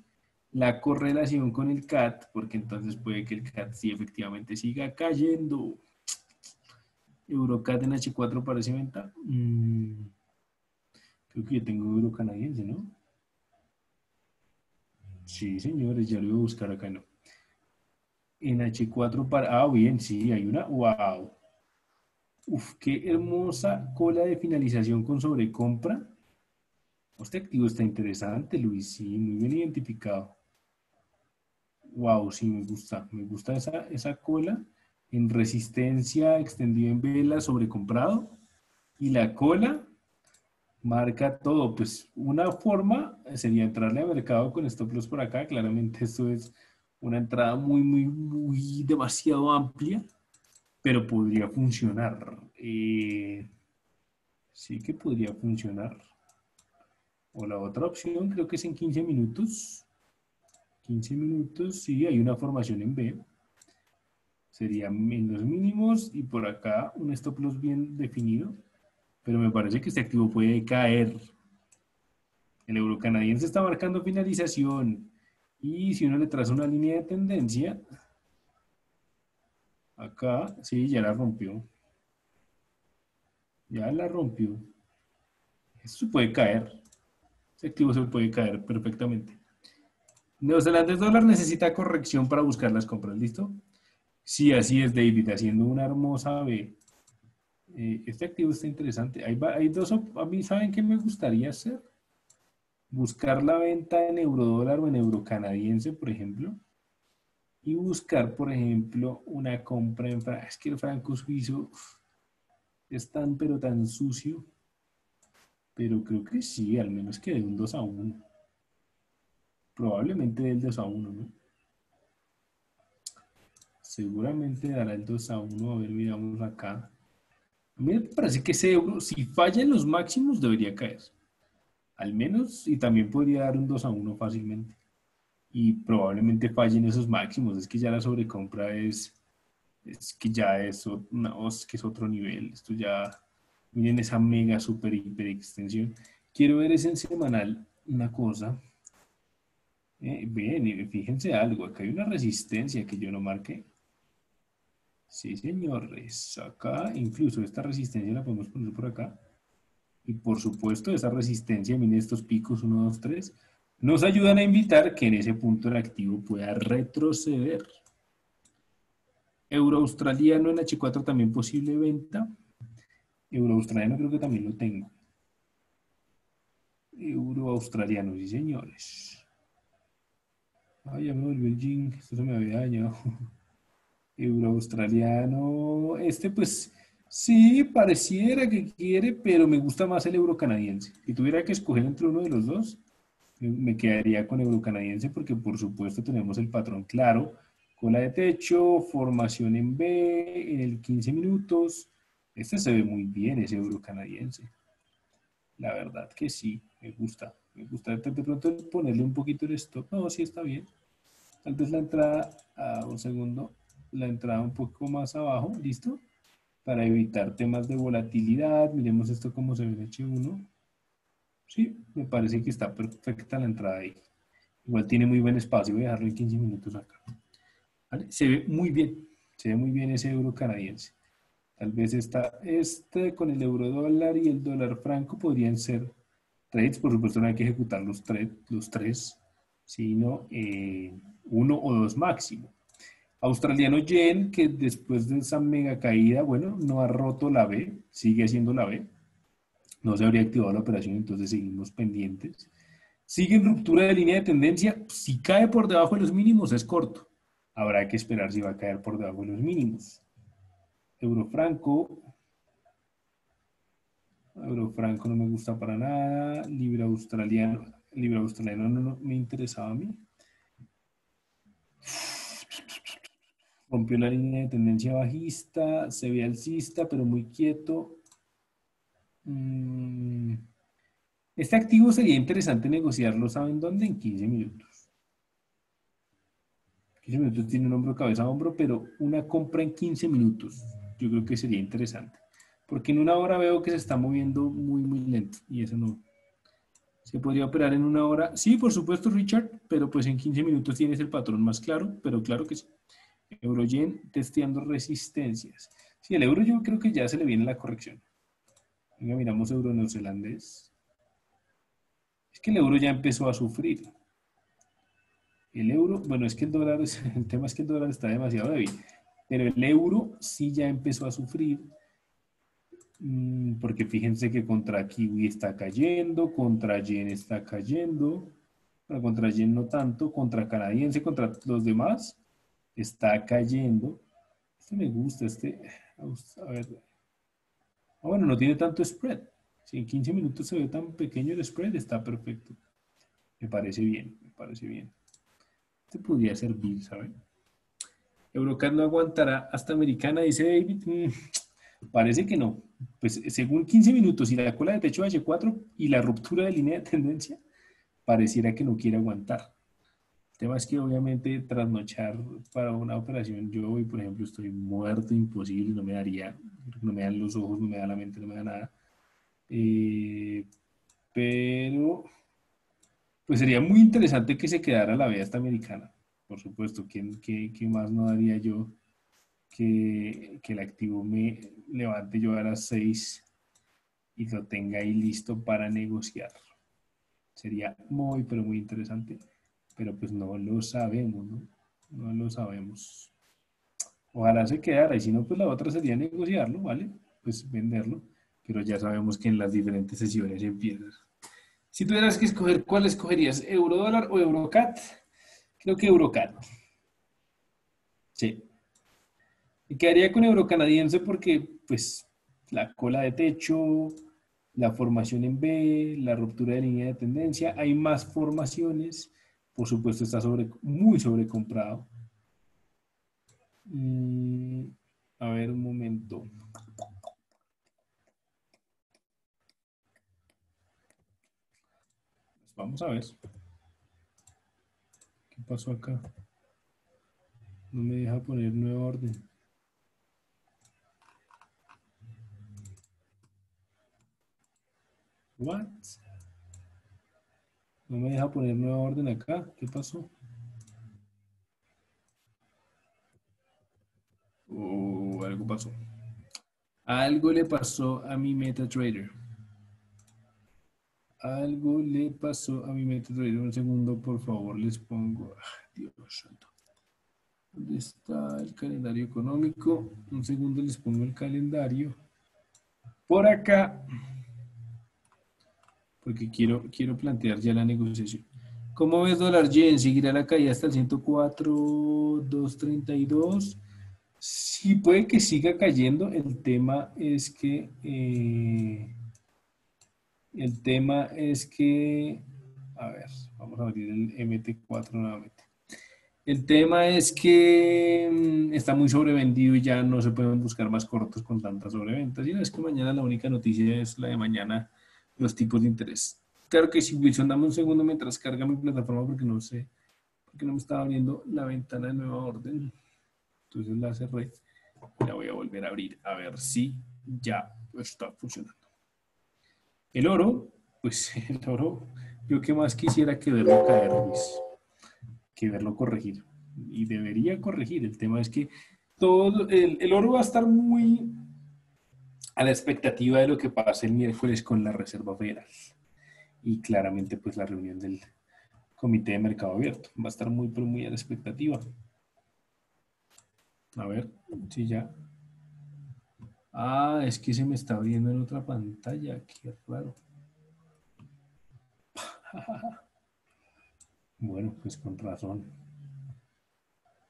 la correlación con el CAT, porque entonces puede que el CAT sí efectivamente siga cayendo. Eurocat en H4 parece venta. Mm, creo que yo tengo euro canadiense, ¿no? Sí, señores, ya lo voy a buscar acá, ¿no? En H4 para... Ah, bien, sí, hay una... ¡Wow! Uf, qué hermosa cola de finalización con sobrecompra. Este activo está interesante, Luis, sí, muy bien identificado. Wow, sí, me gusta. Me gusta esa, esa cola en resistencia extendida en vela sobrecomprado. Y la cola marca todo. Pues una forma sería entrarle al mercado con stop loss por acá. Claramente esto es una entrada muy, muy, muy demasiado amplia, pero podría funcionar. Eh, sí que podría funcionar. O la otra opción creo que es en 15 minutos. 15 minutos, sí, hay una formación en B. Sería en los mínimos y por acá un stop loss bien definido. Pero me parece que este activo puede caer. El euro canadiense está marcando finalización. Y si uno le traza una línea de tendencia, acá, sí, ya la rompió. Ya la rompió. Esto puede caer. Este activo se puede caer perfectamente. Neozelandés dólar necesita corrección para buscar las compras, ¿listo? Sí, así es, David, haciendo una hermosa B. Eh, este activo está interesante. Hay, hay dos, a mí, ¿saben qué me gustaría hacer? Buscar la venta en eurodólar o en euro canadiense, por ejemplo. Y buscar, por ejemplo, una compra en... Es que el franco suizo es tan, pero tan sucio. Pero creo que sí, al menos que de un 2 a 1. Probablemente del 2 a 1, ¿no? Seguramente dará el 2 a 1. A ver, miramos acá. A mí me parece que ese euro, si falla en los máximos, debería caer. Al menos, y también podría dar un 2 a 1 fácilmente. Y probablemente fallen esos máximos. Es que ya la sobrecompra es, es que ya es, que es otro nivel. Esto ya, miren esa mega super hiper extensión. Quiero ver ese semanal una cosa. Eh, bien, fíjense algo. Acá hay una resistencia que yo no marqué. Sí, señores. Acá, incluso esta resistencia la podemos poner por acá. Y por supuesto, esa resistencia, miren estos picos, 1, 2, 3, nos ayudan a invitar que en ese punto el activo pueda retroceder. Euro australiano en H4 también posible venta. Euro australiano creo que también lo tengo. Euro australiano, sí señores. Ay, ya me volvió el jing, esto se me había dañado. Euro australiano, este pues sí, pareciera que quiere, pero me gusta más el euro canadiense. Si tuviera que escoger entre uno de los dos, me quedaría con euro canadiense porque por supuesto tenemos el patrón claro, cola de techo, formación en B, en el 15 minutos. Este se ve muy bien, ese euro canadiense. La verdad que sí, me gusta. Me gusta de pronto ponerle un poquito el stop. No, sí está bien. Vez la entrada, a un segundo, la entrada un poco más abajo, ¿listo? Para evitar temas de volatilidad. Miremos esto como se ve en H1. Sí, me parece que está perfecta la entrada ahí. Igual tiene muy buen espacio, voy a dejarlo en 15 minutos acá. Se ve muy bien, se ve muy bien ese euro canadiense. Tal vez está este con el euro dólar y el dólar franco podrían ser trades. Por supuesto no hay que ejecutar los, los tres, sino eh, uno o dos máximo. Australiano Yen, que después de esa mega caída, bueno, no ha roto la B, sigue haciendo la B. No se habría activado la operación, entonces seguimos pendientes. Sigue en ruptura de línea de tendencia. Si cae por debajo de los mínimos, es corto. Habrá que esperar si va a caer por debajo de los mínimos. Eurofranco. Eurofranco no me gusta para nada. Libra australiano. Libra australiano no, no me interesaba a mí. Rompió la línea de tendencia bajista, se ve alcista, pero muy quieto. Mm. Este activo sería interesante negociarlo, ¿saben dónde? En 15 minutos. 15 minutos tiene un hombro, cabeza a hombro, pero una compra en 15 minutos yo creo que sería interesante. Porque en una hora veo que se está moviendo muy, muy lento y eso no. ¿Se podría operar en una hora? Sí, por supuesto, Richard, pero pues en 15 minutos tienes el patrón más claro, pero claro que sí. Euroyen testeando resistencias. Sí, el euro yo creo que ya se le viene la corrección. Venga, miramos euro neozelandés. Es que el euro ya empezó a sufrir. El euro, bueno, es que el dólar, <laughs> el tema es que el dólar está demasiado débil, pero el euro sí ya empezó a sufrir. Mm, porque fíjense que contra Kiwi está cayendo, contra Yen está cayendo, contra Yen no tanto, contra canadiense, contra los demás, está cayendo. Este me gusta, este, a ver. Ah, bueno, no tiene tanto spread. Si en 15 minutos se ve tan pequeño el spread, está perfecto. Me parece bien, me parece bien. Este podría servir, ¿saben? Eurocat no aguantará hasta americana, dice David. Mm, parece que no. Pues según 15 minutos y la cola de techo H4 y la ruptura de línea de tendencia, pareciera que no quiere aguantar. Tema es que obviamente trasnochar para una operación, yo hoy por ejemplo estoy muerto, imposible, no me daría, no me dan los ojos, no me da la mente, no me da nada. Eh, pero pues sería muy interesante que se quedara la vía esta americana. Por supuesto, ¿quién, qué, más no daría yo que, que el activo me levante yo a las 6 y lo tenga ahí listo para negociar? Sería muy, pero muy interesante pero pues no lo sabemos, ¿no? No lo sabemos. Ojalá se quedara, y si no, pues la otra sería negociarlo, ¿vale? Pues venderlo, pero ya sabemos que en las diferentes sesiones empiezas. Si tuvieras que escoger, ¿cuál escogerías? ¿Eurodólar o Eurocat? Creo que Eurocat. Sí. Y quedaría con Eurocanadiense porque, pues, la cola de techo, la formación en B, la ruptura de línea de tendencia, hay más formaciones por supuesto está sobre, muy sobrecomprado. Mm, a ver, un momento. Pues vamos a ver. ¿Qué pasó acá? No me deja poner nueva orden. What? No me deja poner nueva orden acá. ¿Qué pasó? Oh, algo pasó. Algo le pasó a mi MetaTrader. Algo le pasó a mi MetaTrader. Un segundo, por favor, les pongo. Dios santo. ¿Dónde está el calendario económico? Un segundo, les pongo el calendario. Por acá. Porque quiero, quiero plantear ya la negociación. ¿Cómo ves dólar yen? ¿Seguirá la caída hasta el 104, 232? Sí, puede que siga cayendo. El tema es que... Eh, el tema es que... A ver, vamos a abrir el MT4 nuevamente. El tema es que mm, está muy sobrevendido y ya no se pueden buscar más cortos con tantas sobreventas. Y no es que mañana la única noticia es la de mañana, los tipos de interés. Claro que si Wilson, dame un segundo mientras carga mi plataforma porque no sé, porque no me estaba abriendo la ventana de nueva orden. Entonces la cerré la voy a volver a abrir a ver si ya está funcionando. El oro, pues <laughs> el oro, yo que más quisiera que verlo caer, Luis, que verlo corregir. Y debería corregir. El tema es que todo el, el oro va a estar muy a la expectativa de lo que pase el miércoles con la Reserva Federal. Y claramente, pues la reunión del Comité de Mercado Abierto va a estar muy, pero muy a la expectativa. A ver, si ya. Ah, es que se me está abriendo en otra pantalla. Qué raro. <laughs> Bueno, pues con razón.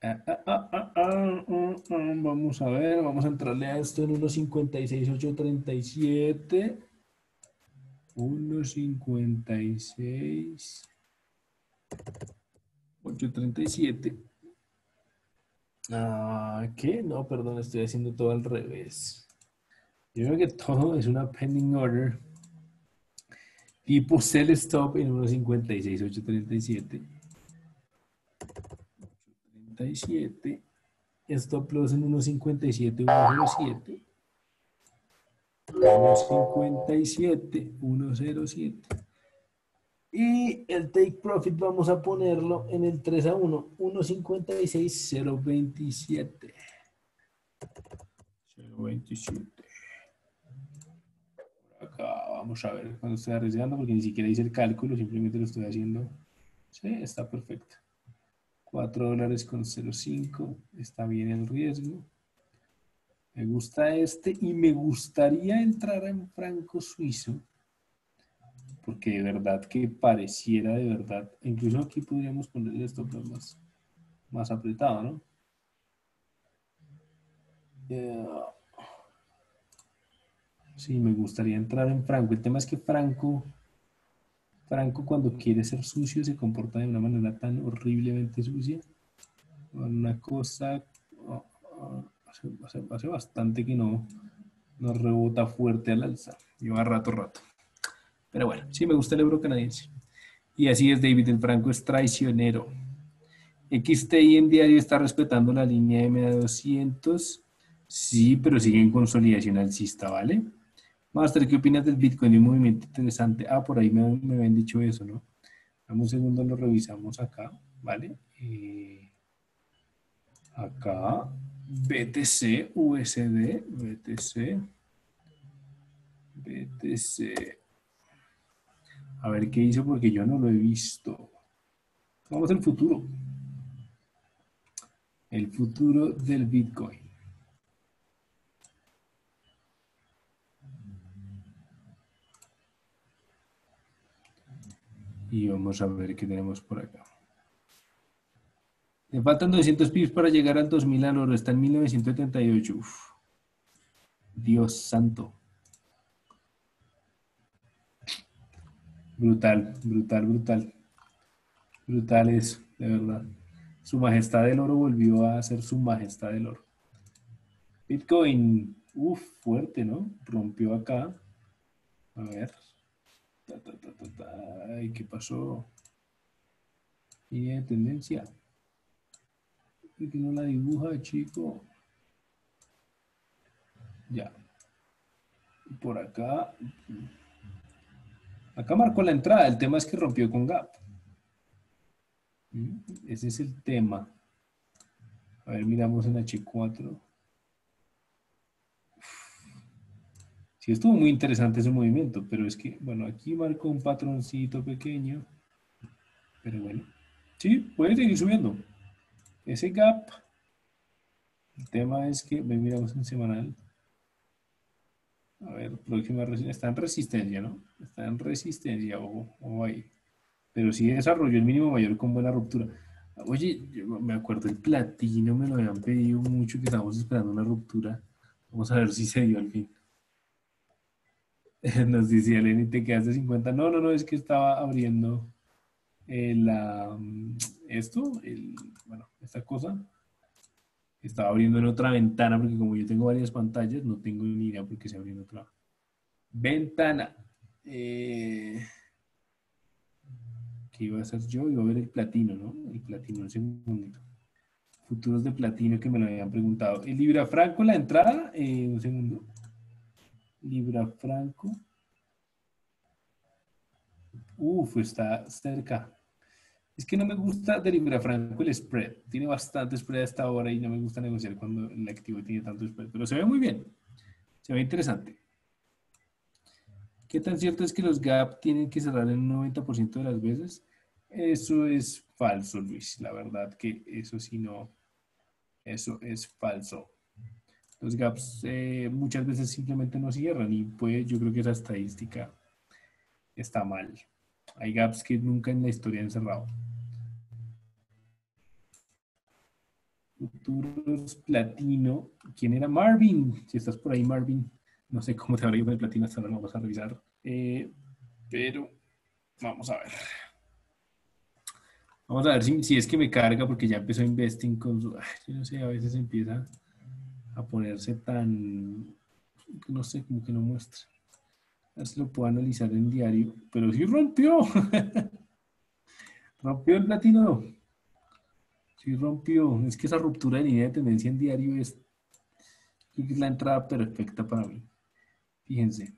Ah, ah, ah, vamos a ver, vamos a entrarle a esto en 1.56.837. 1.56. 837. Ah, ¿qué? No, perdón, estoy haciendo todo al revés. Yo creo que todo es una pending order. Tipo sell stop en 1.56, 837. 837. Stop loss en 1.57, 107. 1.57, 107. Y el take profit vamos a ponerlo en el 3 a 1, 1.56.027. 027. Por acá vamos a ver cuando estoy arriesgando porque ni siquiera hice el cálculo, simplemente lo estoy haciendo. Sí, está perfecto. 4 dólares con 0.5. Está bien el riesgo. Me gusta este y me gustaría entrar en franco suizo porque de verdad que pareciera de verdad, incluso aquí podríamos ponerle esto más, más apretado, ¿no? Sí, me gustaría entrar en Franco. El tema es que Franco, Franco cuando quiere ser sucio se comporta de una manera tan horriblemente sucia. Una cosa, hace, bastante que no, no rebota fuerte al alza. Lleva rato, rato. Pero bueno, sí me gusta el euro canadiense. Y así es, David, el franco es traicionero. XTI en diario está respetando la línea MA200. Sí, pero sigue en consolidación alcista, ¿vale? Master, ¿qué opinas del Bitcoin? Un movimiento interesante. Ah, por ahí me, habían dicho eso, ¿no? Dame un segundo, lo revisamos acá, ¿vale? Eh, acá, BTC, USD, BTC, BTC, a ver qué hizo porque yo no lo he visto. Vamos al futuro. El futuro del Bitcoin. Y vamos a ver qué tenemos por acá. Me faltan 200 pips para llegar al 2000 al oro. Está en 1978. Dios santo. Brutal, brutal, brutal. Brutal eso, de verdad. Su majestad del oro volvió a ser su majestad del oro. Bitcoin, uff, fuerte, ¿no? Rompió acá. A ver. Ay, ¿qué pasó? Y de tendencia. ¿Por qué no la dibuja, chico? Ya. Por acá. Acá marcó la entrada. El tema es que rompió con gap. Mm, ese es el tema. A ver, miramos en H4. Sí, estuvo muy interesante ese movimiento, pero es que, bueno, aquí marcó un patroncito pequeño. Pero bueno, sí, puede seguir subiendo. Ese gap, el tema es que, miramos en semanal. A ver, próxima está en resistencia, ¿no? Está en resistencia, ojo, ojo ahí. Pero sí desarrolló el mínimo mayor con buena ruptura. Oye, yo me acuerdo el platino, me lo habían pedido mucho, que estábamos esperando una ruptura. Vamos a ver si se dio al fin. <laughs> Nos decía Lenny, te quedaste 50. No, no, no, es que estaba abriendo el, esto, el, bueno, esta cosa. Estaba abriendo en otra ventana, porque como yo tengo varias pantallas, no tengo ni idea por qué se abrió en otra ventana. Eh, ¿Qué iba a hacer yo? Iba a ver el platino, ¿no? El platino, un segundo. Futuros de platino que me lo habían preguntado. ¿El Libra Franco la entrada? Eh, un segundo. Libra Franco. Uf, está cerca. Es que no me gusta de Libra Franco el spread. Tiene bastante spread hasta ahora y no me gusta negociar cuando el activo tiene tanto spread. Pero se ve muy bien. Se ve interesante. ¿Qué tan cierto es que los gap tienen que cerrar el 90% de las veces? Eso es falso, Luis. La verdad que eso sí no. Eso es falso. Los gaps eh, muchas veces simplemente no cierran y pues yo creo que esa estadística está mal. Hay gaps que nunca en la historia han cerrado. Futuros platino. ¿Quién era Marvin? Si estás por ahí, Marvin. No sé cómo te habrá ido el platino hasta ahora, vamos a revisar. Eh, pero vamos a ver. Vamos a ver si, si, es que me carga porque ya empezó investing con su... Yo no sé, a veces empieza a ponerse tan, no sé, como que no muestra. Si lo puedo analizar en diario, pero sí rompió. <laughs> rompió el platino. Sí rompió. Es que esa ruptura de línea de tendencia en diario es, es la entrada perfecta para mí. Fíjense.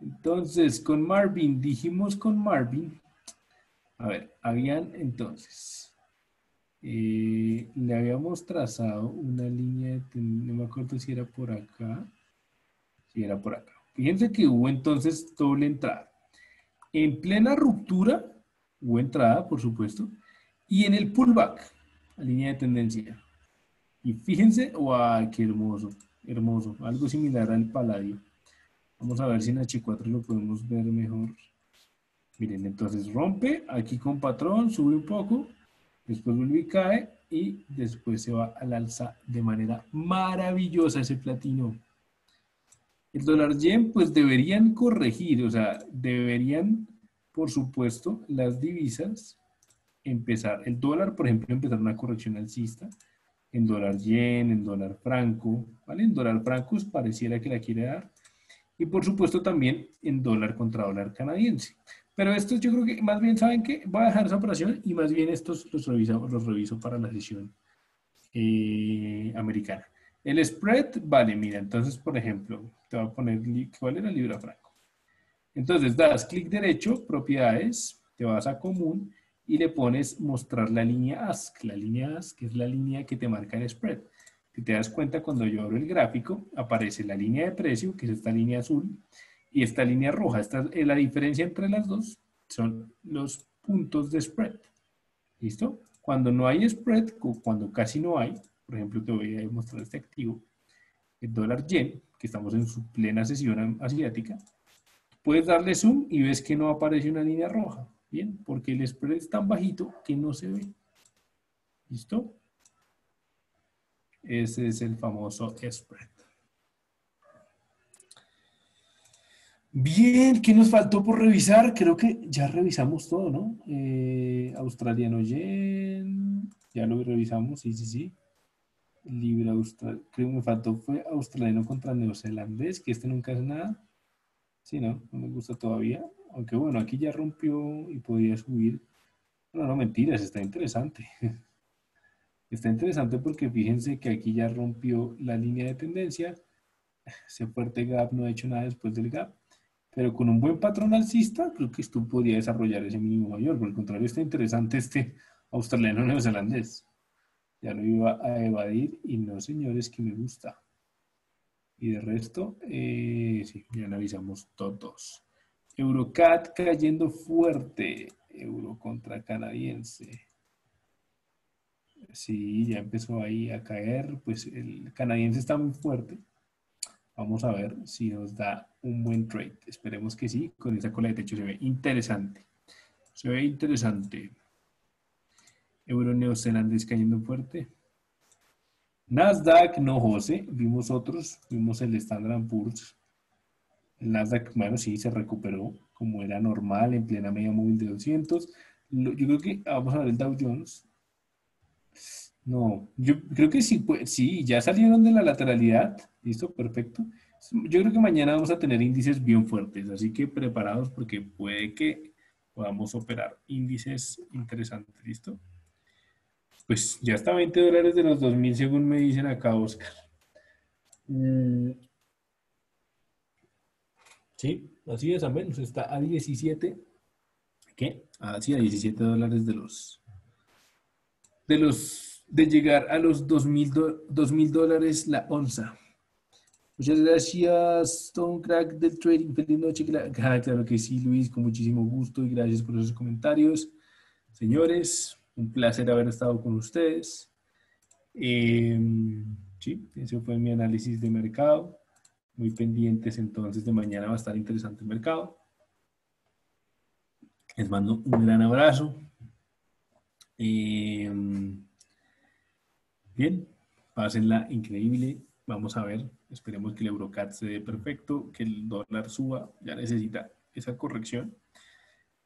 Entonces, con Marvin, dijimos con Marvin. A ver, habían entonces eh, le habíamos trazado una línea, de, no me acuerdo si era por acá, si era por acá. Fíjense que hubo entonces doble entrada. En plena ruptura, hubo entrada, por supuesto, y en el pullback, la línea de tendencia. Y fíjense, ¡guau! ¡Qué hermoso! Hermoso. Algo similar al paladio. Vamos a ver si en H4 lo podemos ver mejor. Miren, entonces rompe aquí con patrón, sube un poco, después vuelve y cae y después se va al alza de manera maravillosa ese platino. El dólar yen pues deberían corregir, o sea, deberían, por supuesto, las divisas empezar, el dólar, por ejemplo, empezar una corrección alcista, en dólar yen, en dólar franco, ¿vale? En dólar franco pareciera que la quiere dar. Y por supuesto también en dólar contra dólar canadiense. Pero estos yo creo que más bien saben que voy a dejar esa operación y más bien estos los reviso, los reviso para la sesión eh, americana. El spread, vale, mira, entonces, por ejemplo, te voy a poner, ¿cuál era Libra Franco? Entonces, das clic derecho, propiedades, te vas a común y le pones mostrar la línea ASC. La línea ASC es la línea que te marca el spread. Si te das cuenta, cuando yo abro el gráfico, aparece la línea de precio, que es esta línea azul, y esta línea roja. Esta, eh, la diferencia entre las dos son los puntos de spread. ¿Listo? Cuando no hay spread, cuando casi no hay, por ejemplo, te voy a mostrar este activo, el dólar yen, que estamos en su plena sesión asiática, puedes darle zoom y ves que no aparece una línea roja. Bien, porque el spread es tan bajito que no se ve. ¿Listo? Ese es el famoso spread. Bien, ¿qué nos faltó por revisar? Creo que ya revisamos todo, ¿no? Eh, australiano yen, ya lo revisamos, sí, sí, sí. Libra austral, creo que me faltó fue australiano contra neozelandés, que este nunca es nada. Sí, ¿no? No me gusta todavía. Aunque bueno, aquí ya rompió y podía subir. No, no, mentiras, está interesante. <laughs> Está interesante porque fíjense que aquí ya rompió la línea de tendencia. Ese fuerte gap no ha hecho nada después del gap. Pero con un buen patrón alcista, creo que esto podría desarrollar ese mínimo mayor. Por el contrario, está interesante este australiano neozelandés. Ya lo iba a evadir y no, señores, que me gusta. Y de resto, eh, sí, ya analizamos todos. Eurocat cayendo fuerte. Euro contra canadiense. Sí, ya empezó ahí a caer. Pues el canadiense está muy fuerte. Vamos a ver si nos da un buen trade. Esperemos que sí. Con esa cola de techo se ve interesante. Se ve interesante. Euro neozelandés cayendo fuerte. Nasdaq, no José, vimos otros, vimos el Standard Poor's. Nasdaq, bueno, sí, se recuperó como era normal en plena media móvil de 200. Yo creo que, vamos a ver el Dow Jones. No, yo creo que sí, pues, sí, ya salieron de la lateralidad. Listo, perfecto. Yo creo que mañana vamos a tener índices bien fuertes, así que preparados porque puede que podamos operar índices interesantes. ¿Listo? Pues ya está 20 dólares de los 2000 según me dicen acá, Oscar. Mm. Sí, así es, menos está a 17. ¿Qué? Ah, sí, a 17 dólares de los de los de llegar a los 2000 dólares la onza. Muchas gracias, Stone Crack del Trading. Feliz noche. <laughs> Ah, claro que sí, Luis, con muchísimo gusto y gracias por esos comentarios. Señores, un placer haber estado con ustedes. Em, sí, ese fue mi análisis de mercado. Muy pendientes entonces de mañana va a estar interesante el mercado. Les mando un gran abrazo. Em, bien, pásenla increíble. Vamos a ver, esperemos que el Eurocat se dé perfecto, que el dólar suba, ya necesita esa corrección.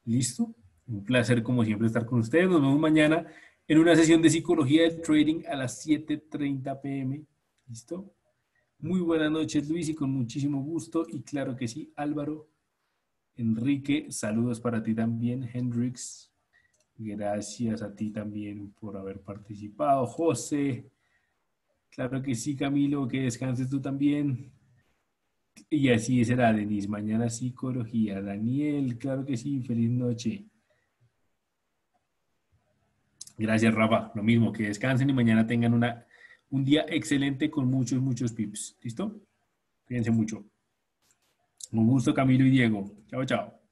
¿Listo? Un placer, como siempre, estar con ustedes. Nos vemos mañana en una sesión de psicología del trading a las 7:30 pm. ¿Listo? Muy buenas noches, Luis, y con muchísimo gusto. Y claro que sí, Álvaro, Enrique, saludos para ti también, Hendrix. Gracias a ti también por haber participado. José, claro que sí, Camilo, que descanses tú también. Y así será, Denis. Mañana psicología. Daniel, claro que sí, feliz noche. Gracias, Rafa. Lo mismo, que descansen y mañana tengan una, un día excelente con muchos, muchos pips. ¿Listo? Cuídense mucho. Un gusto, Camilo y Diego. Chao, chao.